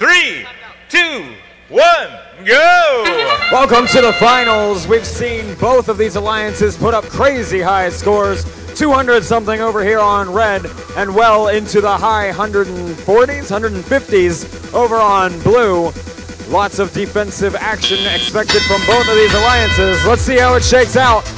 three, two, one, go! Welcome to the finals. We've seen both of these alliances put up crazy high scores. 200 something over here on red and well into the high 140s, 150s over on blue. Lots of defensive action expected from both of these alliances. Let's see how it shakes out.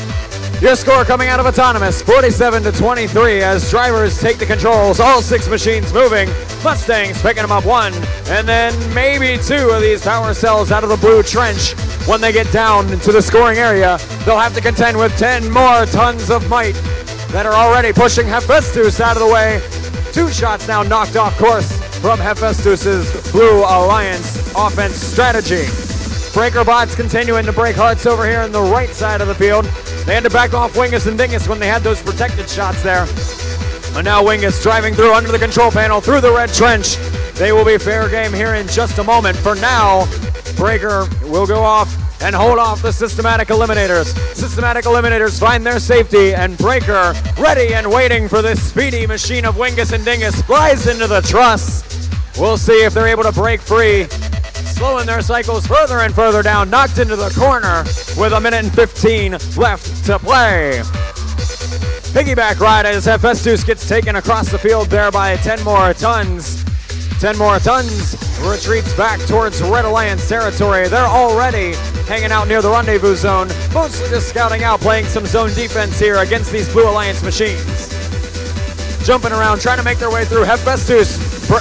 Your score coming out of Autonomous, 47 to 23 as drivers take the controls. All six machines moving. Mustangs picking them up one, and then maybe two of these power cells out of the blue trench. When they get down into the scoring area, they'll have to contend with 10 more tons of might that are already pushing Hephaestus out of the way. Two shots now knocked off course from Hephaestus's Blue Alliance offense strategy. Breaker bots continuing to break hearts over here on the right side of the field. They had to back off Wingus and Dingus when they had those protected shots there. And now Wingus driving through under the control panel through the red trench. They will be fair game here in just a moment. For now, Breaker will go off and hold off the systematic eliminators. Systematic eliminators find their safety, and Breaker, ready and waiting for this speedy machine of Wingus and Dingus, flies into the truss. We'll see if they're able to break free slowing their cycles further and further down, knocked into the corner with a minute and 15 left to play. Piggyback ride as Hephaestus gets taken across the field there by 10 more tons. 10 more tons retreats back towards Red Alliance territory. They're already hanging out near the rendezvous zone, mostly just scouting out, playing some zone defense here against these Blue Alliance machines. Jumping around, trying to make their way through. Hephaestus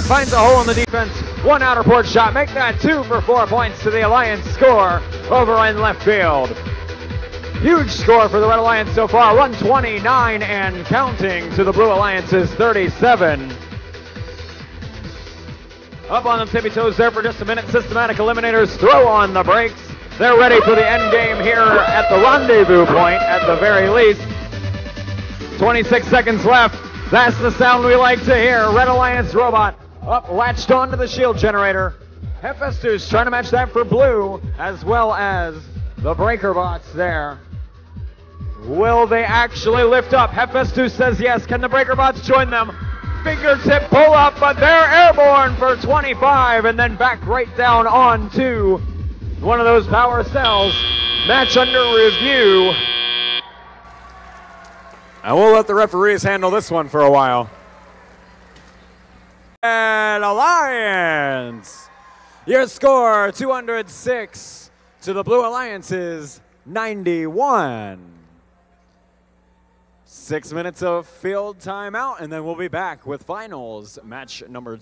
finds a hole in the defense. One outer port shot. Make that two for four points to the Alliance score over in left field. Huge score for the Red Alliance so far. 129 and counting to the Blue Alliance's 37. Up on the tippy toes there for just a minute. Systematic Eliminators throw on the brakes. They're ready for the end game here at the rendezvous point at the very least. 26 seconds left. That's the sound we like to hear. Red Alliance robot up, latched onto the shield generator. Hephaestus trying to match that for blue, as well as the breaker bots there. Will they actually lift up? Hephaestus says yes. Can the breaker bots join them? Fingertip pull up, but they're airborne for 25 and then back right down onto one of those power cells. Match under review. And we'll let the referees handle this one for a while. And Alliance, your score 206 to the Blue Alliance's 91. Six minutes of field timeout, and then we'll be back with finals match number